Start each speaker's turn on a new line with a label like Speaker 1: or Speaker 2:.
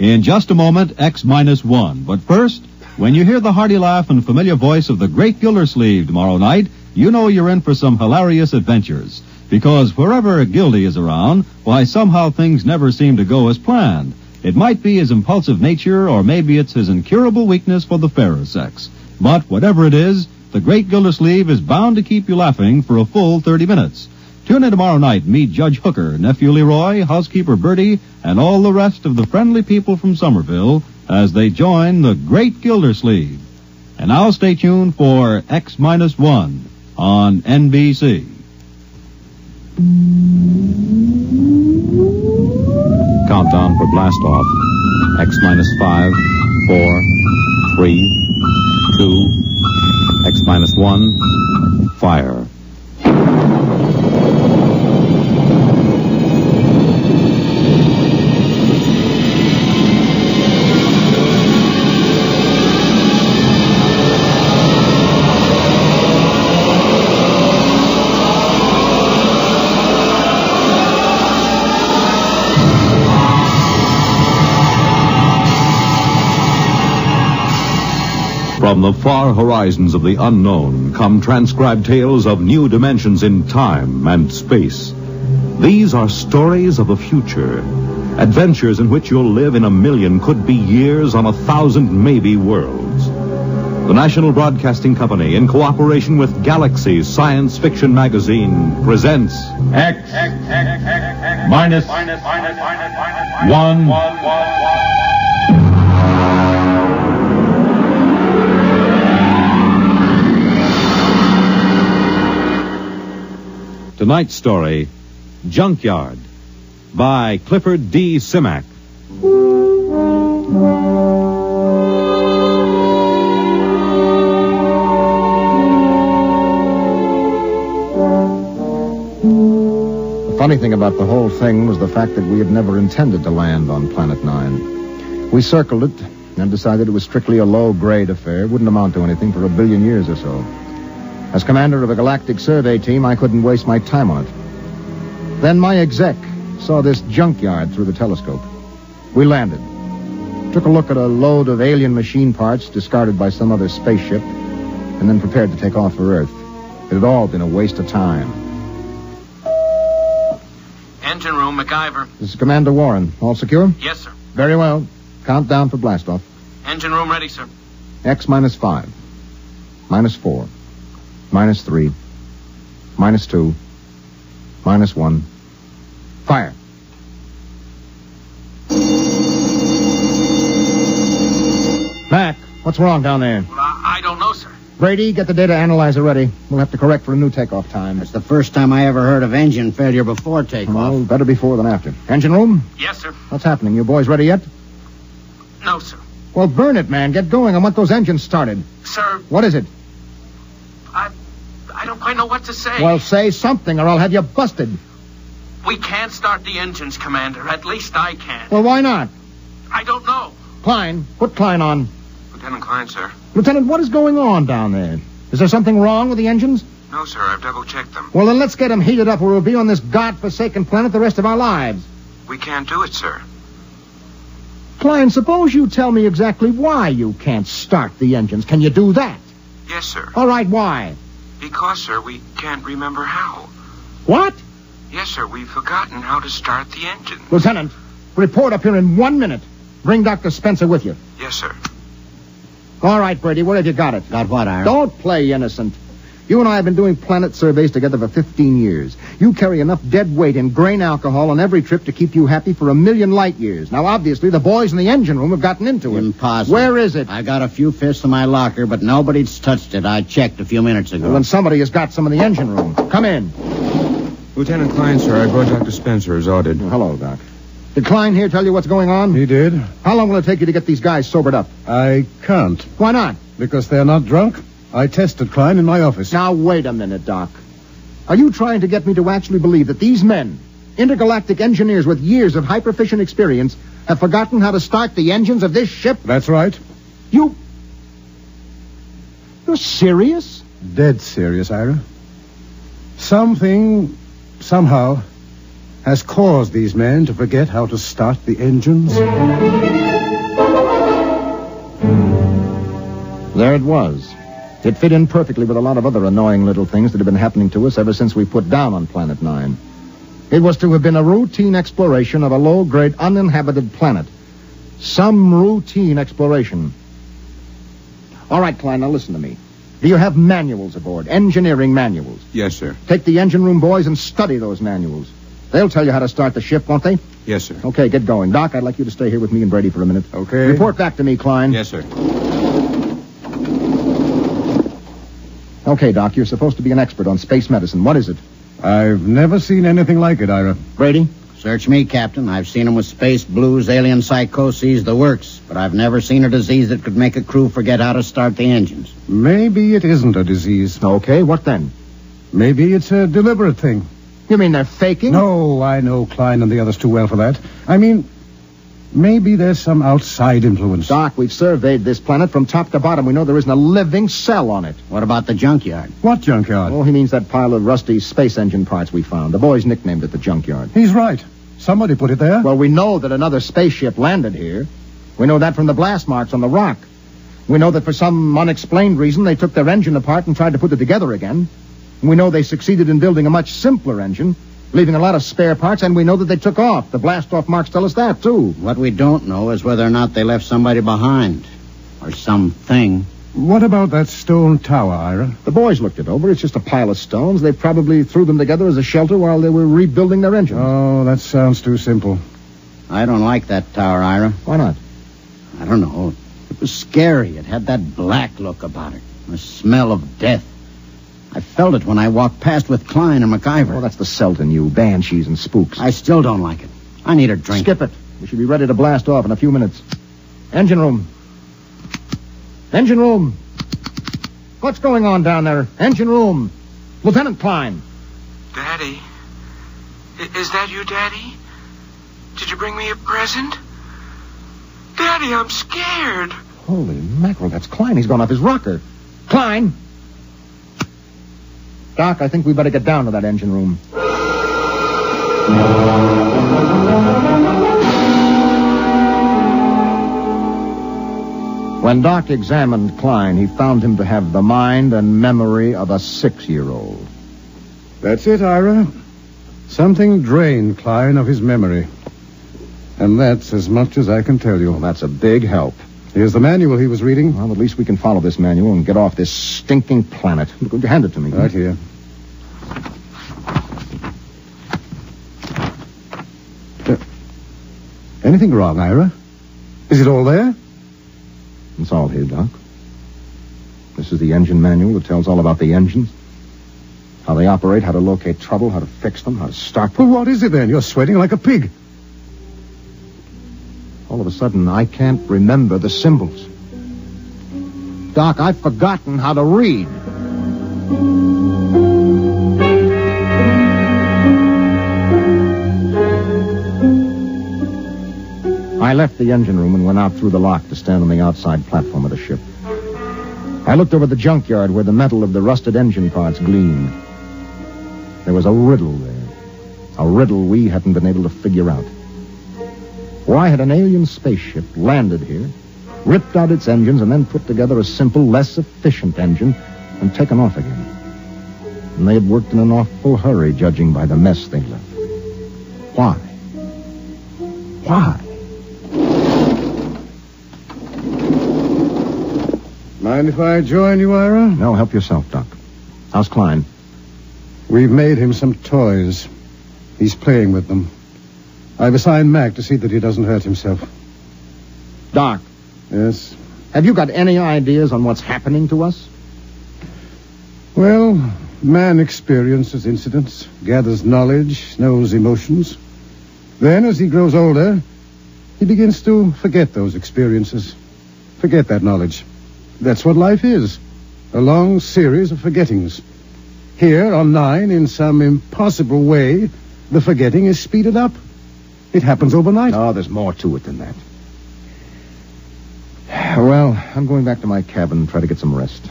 Speaker 1: In just a moment, X minus one. But first, when you hear the hearty laugh and familiar voice of the great Gildersleeve tomorrow night, you know you're in for some hilarious adventures. Because wherever Gildy is around, why somehow things never seem to go as planned. It might be his impulsive nature, or maybe it's his incurable weakness for the fairer sex. But whatever it is, the great Gildersleeve is bound to keep you laughing for a full 30 minutes. Tune in tomorrow night. Meet Judge Hooker, Nephew Leroy, Housekeeper Birdie, and all the rest of the friendly people from Summerfield as they join the great Gildersleeve. And now stay tuned for X minus one on NBC.
Speaker 2: Countdown for blast off. X minus five, four, three, two, X minus one, fire. From the far horizons of the unknown come transcribed tales of new dimensions in time and space. These are stories of the future, adventures in which you'll live in a million, could be years on a thousand, maybe worlds. The National Broadcasting Company, in cooperation with Galaxy Science Fiction Magazine, presents
Speaker 3: X, minus, one.
Speaker 2: Tonight's story Junkyard by Clifford D. Simak.
Speaker 4: The funny thing about the whole thing was the fact that we had never intended to land on Planet Nine. We circled it and decided it was strictly a low-grade affair, wouldn't amount to anything for a billion years or so. As commander of a galactic survey team, I couldn't waste my time on it. Then my exec saw this junkyard through the telescope. We landed. Took a look at a load of alien machine parts discarded by some other spaceship, and then prepared to take off for Earth. It had all been a waste of time.
Speaker 5: Engine room, MacIver.
Speaker 4: This is Commander Warren. All secure?
Speaker 5: Yes, sir.
Speaker 4: Very well. Countdown for blastoff.
Speaker 5: Engine room ready, sir.
Speaker 4: X minus five. Minus four. Minus three. Minus two. Minus one. Fire. Mac, what's wrong down there?
Speaker 5: Well, I, I don't know, sir.
Speaker 4: Brady, get the data analyzer ready. We'll have to correct for a new takeoff time.
Speaker 6: It's the first time I ever heard of engine failure before takeoff.
Speaker 4: Well, better before than after. Engine room?
Speaker 5: Yes, sir.
Speaker 4: What's happening? You boys ready yet?
Speaker 5: No, sir.
Speaker 4: Well, burn it, man. Get going. I want those engines started.
Speaker 5: Sir,
Speaker 4: What is it?
Speaker 5: I I don't quite know what to say.
Speaker 4: Well, say something or I'll have you busted.
Speaker 5: we can't start the engines, Commander. At least I can't.
Speaker 4: Well, why not?
Speaker 5: I don't know.
Speaker 4: Klein, put Klein on.
Speaker 5: Lieutenant Klein, sir.
Speaker 4: Lieutenant, what is going on down there? Is there something wrong with the engines?
Speaker 5: No, sir. I've double-checked them.
Speaker 4: Well, then let's get them heated up or we'll be on this god-forsaken planet the rest of our lives.
Speaker 5: We can't do it, sir.
Speaker 4: Klein, suppose you tell me exactly why you can't start the engines. Can you do that?
Speaker 5: Yes, sir.
Speaker 4: All right, why?
Speaker 5: Because, sir, we can't remember how.
Speaker 4: What?
Speaker 5: Yes, sir. We've forgotten how to start the engine.
Speaker 4: Lieutenant, report up here in one minute. Bring Dr. Spencer with you.
Speaker 5: Yes, sir.
Speaker 4: All right, Brady, where have you got it?
Speaker 6: Got what, Ira?
Speaker 4: Don't play innocent. You and I have been doing planet surveys together for 15 years. You carry enough dead weight in grain alcohol on every trip to keep you happy for a million light years. Now, obviously, the boys in the engine room have gotten into it.
Speaker 6: Impossible.
Speaker 4: Where is it?
Speaker 6: I got a few fifths in my locker, but nobody's touched it. I checked a few minutes ago.
Speaker 4: Well, then somebody has got some in the engine room. Come in.
Speaker 7: Lieutenant Klein, sir, I brought Dr. Spencer as ordered.
Speaker 4: Hello, Doc. Did Klein here tell you what's going on?
Speaker 8: He did.
Speaker 4: How long will it take you to get these guys sobered up?
Speaker 8: I can't,
Speaker 4: Why not?
Speaker 8: because they're not drunk. I tested Klein in my office.
Speaker 4: Now, wait a minute, Doc. Are you trying to get me to actually believe that these men, intergalactic engineers with years of hyperfission experience, have forgotten how to start the engines of this ship?
Speaker 8: That's right.
Speaker 4: You. You're serious?
Speaker 8: Dead serious, Ira. Something, somehow, has caused these men to forget how to start the engines.
Speaker 4: There it was. It fit in perfectly with a lot of other annoying little things that have been happening to us ever since we put down on Planet Nine. It was to have been a routine exploration of a low-grade uninhabited planet. Some routine exploration. All right, Klein, now listen to me. Do you have manuals aboard? Engineering manuals?
Speaker 7: Yes, sir.
Speaker 4: Take the engine room boys and study those manuals. They'll tell you how to start the ship, won't they?
Speaker 7: Yes, sir.
Speaker 4: Okay, get going. Doc, I'd like you to stay here with me and Brady for a minute.
Speaker 7: Okay.
Speaker 4: Report back to me, Klein.
Speaker 7: Yes, sir.
Speaker 4: Okay, Doc, you're supposed to be an expert on space medicine. What is it?
Speaker 8: I've never seen anything like it, Ira.
Speaker 4: Brady?
Speaker 6: Search me, Captain. I've seen 'em with space blues, alien psychoses, the works. But I've never seen a disease that could make a crew forget how to start the engines.
Speaker 8: Maybe it isn't a disease.
Speaker 4: Okay, what then?
Speaker 8: Maybe it's a deliberate thing.
Speaker 4: You mean they're faking?
Speaker 8: No, I know Klein and the others too well for that. I mean, maybe there's some outside influence.
Speaker 4: Doc, we've surveyed this planet from top to bottom. We know there isn't a living cell on it.
Speaker 6: What about the junkyard?
Speaker 8: What junkyard?
Speaker 4: Oh, he means that pile of rusty space engine parts we found. The boys nicknamed it the junkyard.
Speaker 8: He's right. Somebody put it there.
Speaker 4: Well, we know that another spaceship landed here. We know that from the blast marks on the rock. We know that for some unexplained reason they took their engine apart and tried to put it together again. We know they succeeded in building a much simpler engine, leaving a lot of spare parts, and we know that they took off. The blast off marks tell us that, too.
Speaker 6: What we don't know is whether or not they left somebody behind. Or something.
Speaker 8: What about that stone tower, Ira?
Speaker 4: The boys looked it over. It's just a pile of stones. They probably threw them together as a shelter while they were rebuilding their engine.
Speaker 8: Oh, that sounds too simple.
Speaker 6: I don't like that tower, Ira.
Speaker 4: Why not?
Speaker 6: I don't know. It was scary. It had that black look about it. The smell of death. I felt it when I walked past with Klein and MacIver.
Speaker 4: Oh, that's the Celt in you. Banshees and spooks.
Speaker 6: I still don't like it. I need a drink.
Speaker 4: Skip it. We should be ready to blast off in a few minutes. Engine room. Engine room. What's going on down there? Engine room. Lieutenant Klein.
Speaker 5: Daddy? Is that you, Daddy? Did you bring me a present? Daddy, I'm scared.
Speaker 4: Holy mackerel, that's Klein. He's gone off his rocker. Klein! Doc, I think we better get down to that engine room. When Doc examined Klein, he found him to have the mind and memory of a six-year-old.
Speaker 8: That's it, Ira. Something drained Klein of his memory. And that's as much as I can tell you.
Speaker 4: Well, that's a big help.
Speaker 8: Here's the manual he was reading.
Speaker 4: Well, at least we can follow this manual and get off this stinking planet. Hand it to me.
Speaker 8: Right here. Uh, anything wrong, Ira? Is it all there?
Speaker 4: It's all here, Doc. This is the engine manual that tells all about the engines. How they operate, how to locate trouble, how to fix them, how to start
Speaker 8: Well, what is it then? You're sweating like a pig.
Speaker 4: All of a sudden, I can't remember the symbols. Doc, I've forgotten how to read. I left the engine room and went out through the lock to stand on the outside platform of the ship. I looked over the junkyard where the metal of the rusted engine parts gleamed. There was a riddle there. A riddle we hadn't been able to figure out. Why had an alien spaceship landed here, ripped out its engines, and then put together a simple, less efficient engine and taken off again? And they had worked in an awful hurry, judging by the mess they left. Why? Why?
Speaker 8: Mind if I join you, Ira?
Speaker 4: No, help yourself, Doc. How's Klein?
Speaker 8: We've made him some toys. He's playing with them. I've assigned Mac to see that he doesn't hurt himself.
Speaker 4: Doc,
Speaker 8: Yes?
Speaker 4: have you got any ideas on what's happening to us?
Speaker 8: Well, man experiences incidents, gathers knowledge, knows emotions. Then, as he grows older, he begins to forget those experiences, forget that knowledge. That's what life is a long series of forgettings. Here on Nine, in some impossible way, the forgetting is speeded up. It happens overnight.
Speaker 4: Oh, there's more to it than that. Well, I'm going back to my cabin and try to get some rest.